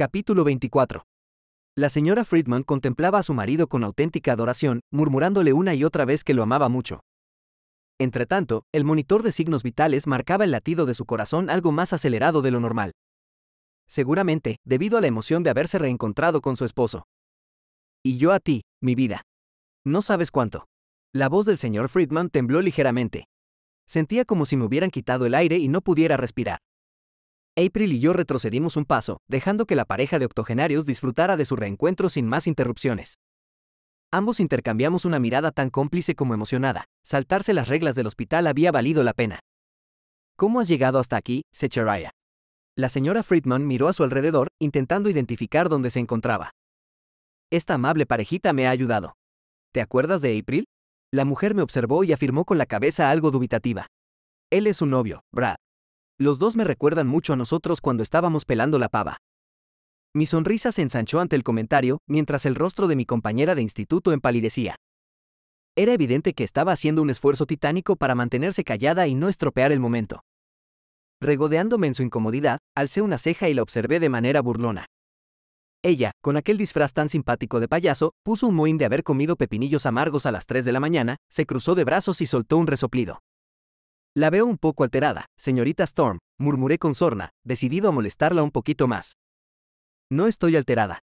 Capítulo 24. La señora Friedman contemplaba a su marido con auténtica adoración, murmurándole una y otra vez que lo amaba mucho. Entretanto, el monitor de signos vitales marcaba el latido de su corazón algo más acelerado de lo normal. Seguramente, debido a la emoción de haberse reencontrado con su esposo. Y yo a ti, mi vida. No sabes cuánto. La voz del señor Friedman tembló ligeramente. Sentía como si me hubieran quitado el aire y no pudiera respirar. April y yo retrocedimos un paso, dejando que la pareja de octogenarios disfrutara de su reencuentro sin más interrupciones. Ambos intercambiamos una mirada tan cómplice como emocionada. Saltarse las reglas del hospital había valido la pena. ¿Cómo has llegado hasta aquí, Sechariah? La señora Friedman miró a su alrededor, intentando identificar dónde se encontraba. Esta amable parejita me ha ayudado. ¿Te acuerdas de April? La mujer me observó y afirmó con la cabeza algo dubitativa. Él es su novio, Brad. Los dos me recuerdan mucho a nosotros cuando estábamos pelando la pava. Mi sonrisa se ensanchó ante el comentario, mientras el rostro de mi compañera de instituto empalidecía. Era evidente que estaba haciendo un esfuerzo titánico para mantenerse callada y no estropear el momento. Regodeándome en su incomodidad, alcé una ceja y la observé de manera burlona. Ella, con aquel disfraz tan simpático de payaso, puso un mohín de haber comido pepinillos amargos a las 3 de la mañana, se cruzó de brazos y soltó un resoplido. La veo un poco alterada, señorita Storm, murmuré con sorna, decidido a molestarla un poquito más. No estoy alterada.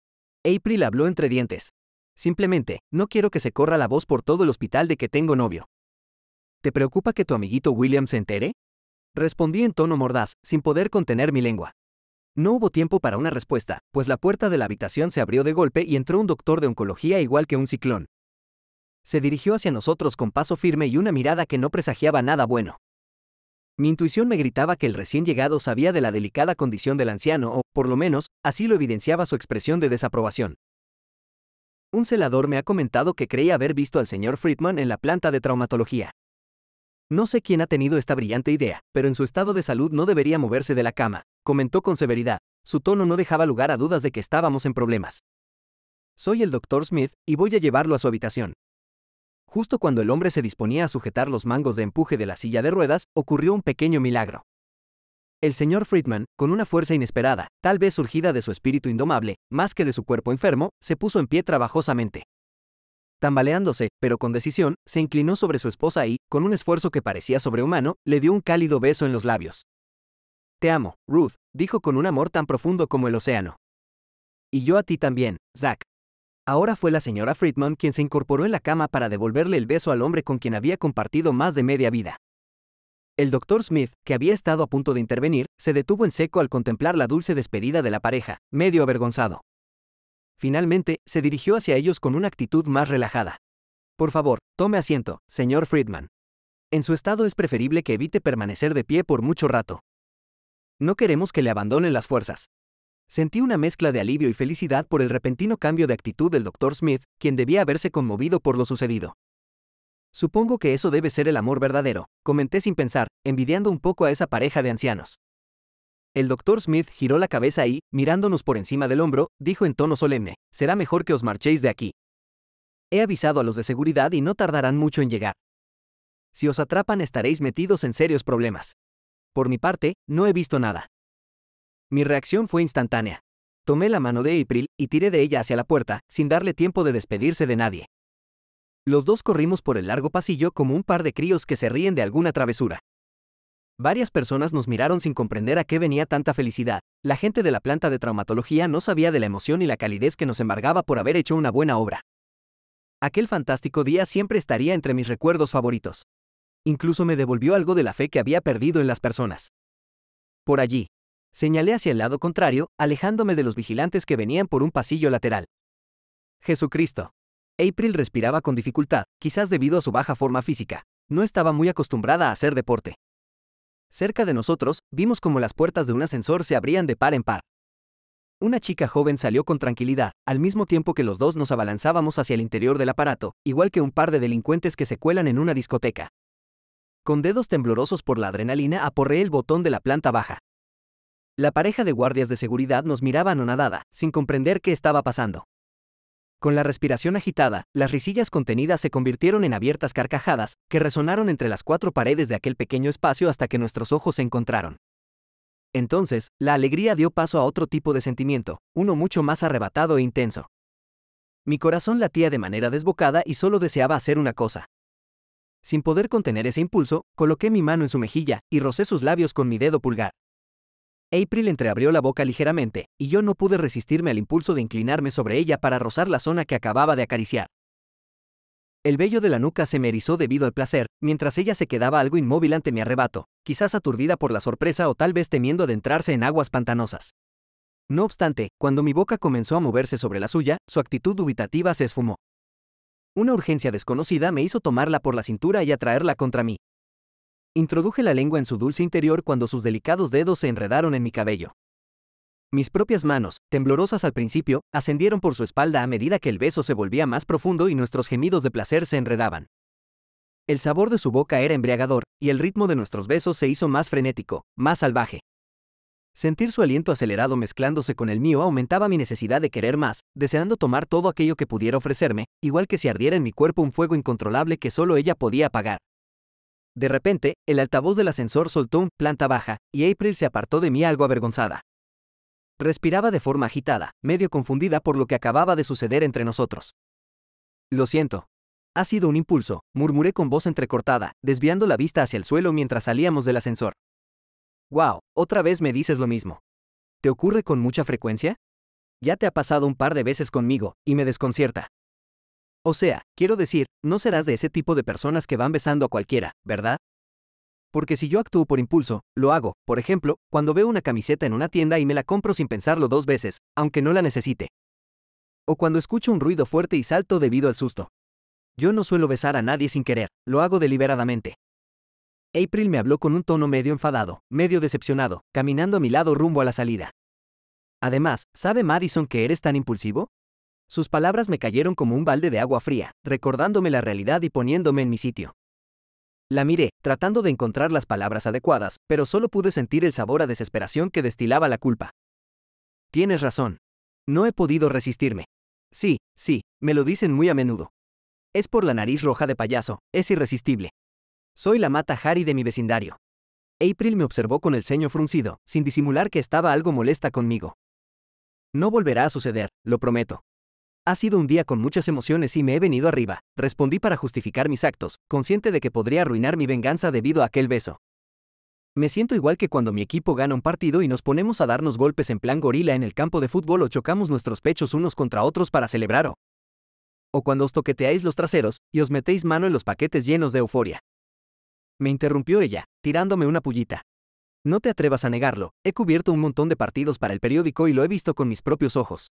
April habló entre dientes. Simplemente, no quiero que se corra la voz por todo el hospital de que tengo novio. ¿Te preocupa que tu amiguito William se entere? Respondí en tono mordaz, sin poder contener mi lengua. No hubo tiempo para una respuesta, pues la puerta de la habitación se abrió de golpe y entró un doctor de oncología igual que un ciclón. Se dirigió hacia nosotros con paso firme y una mirada que no presagiaba nada bueno. Mi intuición me gritaba que el recién llegado sabía de la delicada condición del anciano o, por lo menos, así lo evidenciaba su expresión de desaprobación. Un celador me ha comentado que creía haber visto al señor Friedman en la planta de traumatología. No sé quién ha tenido esta brillante idea, pero en su estado de salud no debería moverse de la cama, comentó con severidad. Su tono no dejaba lugar a dudas de que estábamos en problemas. Soy el Dr. Smith y voy a llevarlo a su habitación. Justo cuando el hombre se disponía a sujetar los mangos de empuje de la silla de ruedas, ocurrió un pequeño milagro. El señor Friedman, con una fuerza inesperada, tal vez surgida de su espíritu indomable, más que de su cuerpo enfermo, se puso en pie trabajosamente. Tambaleándose, pero con decisión, se inclinó sobre su esposa y, con un esfuerzo que parecía sobrehumano, le dio un cálido beso en los labios. Te amo, Ruth, dijo con un amor tan profundo como el océano. Y yo a ti también, Zack. Ahora fue la señora Friedman quien se incorporó en la cama para devolverle el beso al hombre con quien había compartido más de media vida. El doctor Smith, que había estado a punto de intervenir, se detuvo en seco al contemplar la dulce despedida de la pareja, medio avergonzado. Finalmente, se dirigió hacia ellos con una actitud más relajada. Por favor, tome asiento, señor Friedman. En su estado es preferible que evite permanecer de pie por mucho rato. No queremos que le abandonen las fuerzas. Sentí una mezcla de alivio y felicidad por el repentino cambio de actitud del Dr. Smith, quien debía haberse conmovido por lo sucedido. Supongo que eso debe ser el amor verdadero, comenté sin pensar, envidiando un poco a esa pareja de ancianos. El doctor Smith giró la cabeza y, mirándonos por encima del hombro, dijo en tono solemne, será mejor que os marchéis de aquí. He avisado a los de seguridad y no tardarán mucho en llegar. Si os atrapan estaréis metidos en serios problemas. Por mi parte, no he visto nada. Mi reacción fue instantánea. Tomé la mano de April y tiré de ella hacia la puerta, sin darle tiempo de despedirse de nadie. Los dos corrimos por el largo pasillo como un par de críos que se ríen de alguna travesura. Varias personas nos miraron sin comprender a qué venía tanta felicidad. La gente de la planta de traumatología no sabía de la emoción y la calidez que nos embargaba por haber hecho una buena obra. Aquel fantástico día siempre estaría entre mis recuerdos favoritos. Incluso me devolvió algo de la fe que había perdido en las personas. Por allí. Señalé hacia el lado contrario, alejándome de los vigilantes que venían por un pasillo lateral. Jesucristo. April respiraba con dificultad, quizás debido a su baja forma física. No estaba muy acostumbrada a hacer deporte. Cerca de nosotros, vimos como las puertas de un ascensor se abrían de par en par. Una chica joven salió con tranquilidad, al mismo tiempo que los dos nos abalanzábamos hacia el interior del aparato, igual que un par de delincuentes que se cuelan en una discoteca. Con dedos temblorosos por la adrenalina aporré el botón de la planta baja. La pareja de guardias de seguridad nos miraba anonadada, sin comprender qué estaba pasando. Con la respiración agitada, las risillas contenidas se convirtieron en abiertas carcajadas, que resonaron entre las cuatro paredes de aquel pequeño espacio hasta que nuestros ojos se encontraron. Entonces, la alegría dio paso a otro tipo de sentimiento, uno mucho más arrebatado e intenso. Mi corazón latía de manera desbocada y solo deseaba hacer una cosa. Sin poder contener ese impulso, coloqué mi mano en su mejilla y rocé sus labios con mi dedo pulgar. April entreabrió la boca ligeramente, y yo no pude resistirme al impulso de inclinarme sobre ella para rozar la zona que acababa de acariciar. El vello de la nuca se me erizó debido al placer, mientras ella se quedaba algo inmóvil ante mi arrebato, quizás aturdida por la sorpresa o tal vez temiendo adentrarse en aguas pantanosas. No obstante, cuando mi boca comenzó a moverse sobre la suya, su actitud dubitativa se esfumó. Una urgencia desconocida me hizo tomarla por la cintura y atraerla contra mí. Introduje la lengua en su dulce interior cuando sus delicados dedos se enredaron en mi cabello. Mis propias manos, temblorosas al principio, ascendieron por su espalda a medida que el beso se volvía más profundo y nuestros gemidos de placer se enredaban. El sabor de su boca era embriagador, y el ritmo de nuestros besos se hizo más frenético, más salvaje. Sentir su aliento acelerado mezclándose con el mío aumentaba mi necesidad de querer más, deseando tomar todo aquello que pudiera ofrecerme, igual que si ardiera en mi cuerpo un fuego incontrolable que solo ella podía apagar. De repente, el altavoz del ascensor soltó un planta baja, y April se apartó de mí algo avergonzada. Respiraba de forma agitada, medio confundida por lo que acababa de suceder entre nosotros. Lo siento. Ha sido un impulso, murmuré con voz entrecortada, desviando la vista hacia el suelo mientras salíamos del ascensor. Wow, otra vez me dices lo mismo. ¿Te ocurre con mucha frecuencia? Ya te ha pasado un par de veces conmigo, y me desconcierta. O sea, quiero decir, no serás de ese tipo de personas que van besando a cualquiera, ¿verdad? Porque si yo actúo por impulso, lo hago, por ejemplo, cuando veo una camiseta en una tienda y me la compro sin pensarlo dos veces, aunque no la necesite. O cuando escucho un ruido fuerte y salto debido al susto. Yo no suelo besar a nadie sin querer, lo hago deliberadamente. April me habló con un tono medio enfadado, medio decepcionado, caminando a mi lado rumbo a la salida. Además, ¿sabe Madison que eres tan impulsivo? Sus palabras me cayeron como un balde de agua fría, recordándome la realidad y poniéndome en mi sitio. La miré, tratando de encontrar las palabras adecuadas, pero solo pude sentir el sabor a desesperación que destilaba la culpa. Tienes razón. No he podido resistirme. Sí, sí, me lo dicen muy a menudo. Es por la nariz roja de payaso, es irresistible. Soy la mata Harry de mi vecindario. April me observó con el ceño fruncido, sin disimular que estaba algo molesta conmigo. No volverá a suceder, lo prometo. Ha sido un día con muchas emociones y me he venido arriba, respondí para justificar mis actos, consciente de que podría arruinar mi venganza debido a aquel beso. Me siento igual que cuando mi equipo gana un partido y nos ponemos a darnos golpes en plan gorila en el campo de fútbol o chocamos nuestros pechos unos contra otros para celebrar o... O cuando os toqueteáis los traseros y os metéis mano en los paquetes llenos de euforia. Me interrumpió ella, tirándome una pullita. No te atrevas a negarlo, he cubierto un montón de partidos para el periódico y lo he visto con mis propios ojos.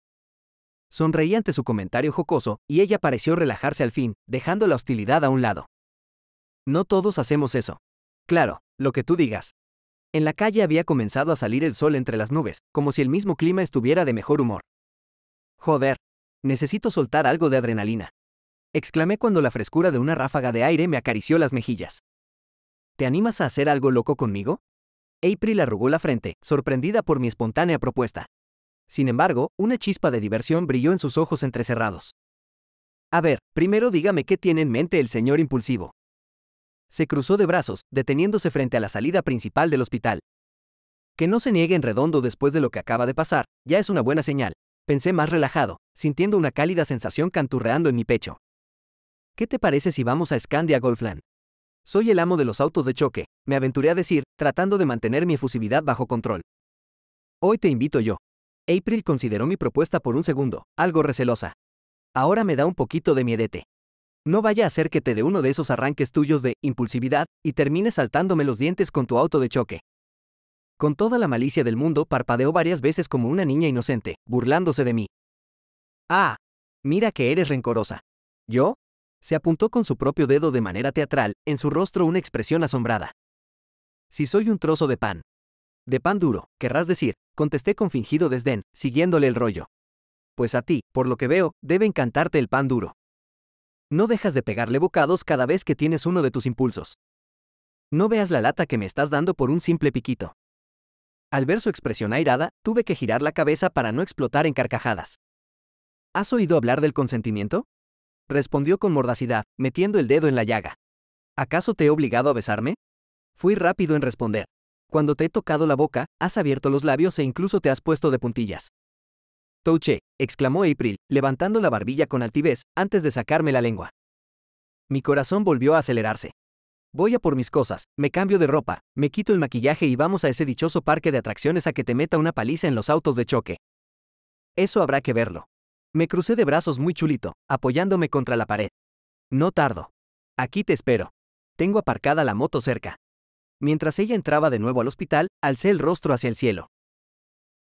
Sonreí ante su comentario jocoso, y ella pareció relajarse al fin, dejando la hostilidad a un lado. No todos hacemos eso. Claro, lo que tú digas. En la calle había comenzado a salir el sol entre las nubes, como si el mismo clima estuviera de mejor humor. Joder. Necesito soltar algo de adrenalina. Exclamé cuando la frescura de una ráfaga de aire me acarició las mejillas. ¿Te animas a hacer algo loco conmigo? April arrugó la frente, sorprendida por mi espontánea propuesta. Sin embargo, una chispa de diversión brilló en sus ojos entrecerrados. A ver, primero dígame qué tiene en mente el señor impulsivo. Se cruzó de brazos, deteniéndose frente a la salida principal del hospital. Que no se niegue en redondo después de lo que acaba de pasar, ya es una buena señal. Pensé más relajado, sintiendo una cálida sensación canturreando en mi pecho. ¿Qué te parece si vamos a Scandia Golfland? Soy el amo de los autos de choque, me aventuré a decir, tratando de mantener mi efusividad bajo control. Hoy te invito yo. April consideró mi propuesta por un segundo, algo recelosa. Ahora me da un poquito de miedete. No vaya a ser que te dé uno de esos arranques tuyos de impulsividad y termines saltándome los dientes con tu auto de choque. Con toda la malicia del mundo parpadeó varias veces como una niña inocente, burlándose de mí. Ah, mira que eres rencorosa. ¿Yo? Se apuntó con su propio dedo de manera teatral, en su rostro una expresión asombrada. Si soy un trozo de pan, de pan duro, querrás decir, contesté con fingido desdén, siguiéndole el rollo. Pues a ti, por lo que veo, debe encantarte el pan duro. No dejas de pegarle bocados cada vez que tienes uno de tus impulsos. No veas la lata que me estás dando por un simple piquito. Al ver su expresión airada, tuve que girar la cabeza para no explotar en carcajadas. ¿Has oído hablar del consentimiento? Respondió con mordacidad, metiendo el dedo en la llaga. ¿Acaso te he obligado a besarme? Fui rápido en responder. Cuando te he tocado la boca, has abierto los labios e incluso te has puesto de puntillas. Touché, exclamó April, levantando la barbilla con altivez, antes de sacarme la lengua. Mi corazón volvió a acelerarse. Voy a por mis cosas, me cambio de ropa, me quito el maquillaje y vamos a ese dichoso parque de atracciones a que te meta una paliza en los autos de choque. Eso habrá que verlo. Me crucé de brazos muy chulito, apoyándome contra la pared. No tardo. Aquí te espero. Tengo aparcada la moto cerca. Mientras ella entraba de nuevo al hospital, alcé el rostro hacia el cielo.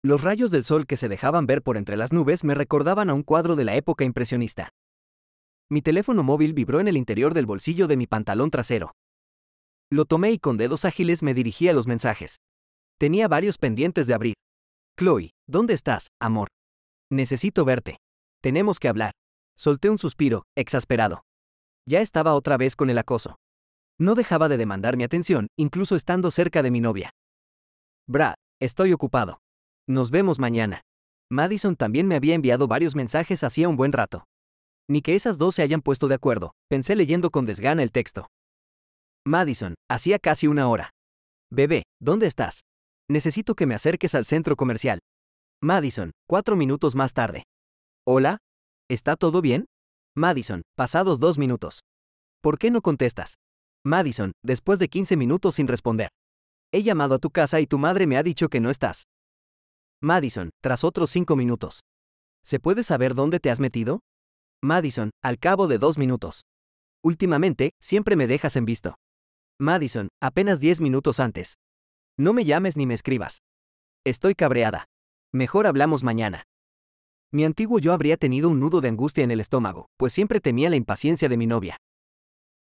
Los rayos del sol que se dejaban ver por entre las nubes me recordaban a un cuadro de la época impresionista. Mi teléfono móvil vibró en el interior del bolsillo de mi pantalón trasero. Lo tomé y con dedos ágiles me dirigí a los mensajes. Tenía varios pendientes de abrir. Chloe, ¿dónde estás, amor? Necesito verte. Tenemos que hablar. Solté un suspiro, exasperado. Ya estaba otra vez con el acoso. No dejaba de demandar mi atención, incluso estando cerca de mi novia. Brad, estoy ocupado. Nos vemos mañana. Madison también me había enviado varios mensajes hacía un buen rato. Ni que esas dos se hayan puesto de acuerdo, pensé leyendo con desgana el texto. Madison, hacía casi una hora. Bebé, ¿dónde estás? Necesito que me acerques al centro comercial. Madison, cuatro minutos más tarde. Hola, ¿está todo bien? Madison, pasados dos minutos. ¿Por qué no contestas? Madison, después de 15 minutos sin responder. He llamado a tu casa y tu madre me ha dicho que no estás. Madison, tras otros cinco minutos. ¿Se puede saber dónde te has metido? Madison, al cabo de dos minutos. Últimamente, siempre me dejas en visto. Madison, apenas diez minutos antes. No me llames ni me escribas. Estoy cabreada. Mejor hablamos mañana. Mi antiguo yo habría tenido un nudo de angustia en el estómago, pues siempre temía la impaciencia de mi novia.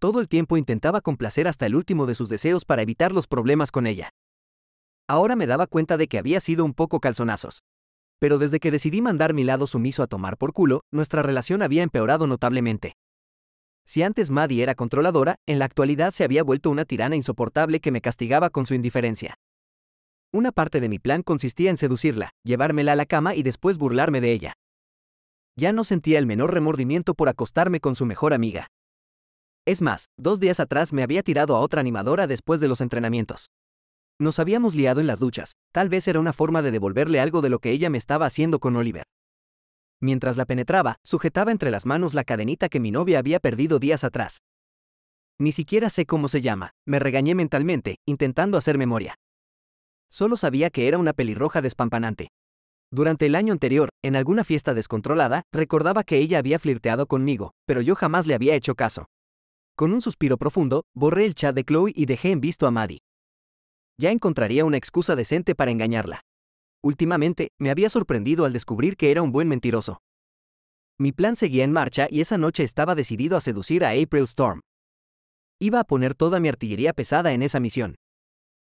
Todo el tiempo intentaba complacer hasta el último de sus deseos para evitar los problemas con ella. Ahora me daba cuenta de que había sido un poco calzonazos. Pero desde que decidí mandar mi lado sumiso a tomar por culo, nuestra relación había empeorado notablemente. Si antes Maddie era controladora, en la actualidad se había vuelto una tirana insoportable que me castigaba con su indiferencia. Una parte de mi plan consistía en seducirla, llevármela a la cama y después burlarme de ella. Ya no sentía el menor remordimiento por acostarme con su mejor amiga. Es más, dos días atrás me había tirado a otra animadora después de los entrenamientos. Nos habíamos liado en las duchas, tal vez era una forma de devolverle algo de lo que ella me estaba haciendo con Oliver. Mientras la penetraba, sujetaba entre las manos la cadenita que mi novia había perdido días atrás. Ni siquiera sé cómo se llama, me regañé mentalmente, intentando hacer memoria. Solo sabía que era una pelirroja despampanante. Durante el año anterior, en alguna fiesta descontrolada, recordaba que ella había flirteado conmigo, pero yo jamás le había hecho caso. Con un suspiro profundo, borré el chat de Chloe y dejé en visto a Maddie. Ya encontraría una excusa decente para engañarla. Últimamente, me había sorprendido al descubrir que era un buen mentiroso. Mi plan seguía en marcha y esa noche estaba decidido a seducir a April Storm. Iba a poner toda mi artillería pesada en esa misión.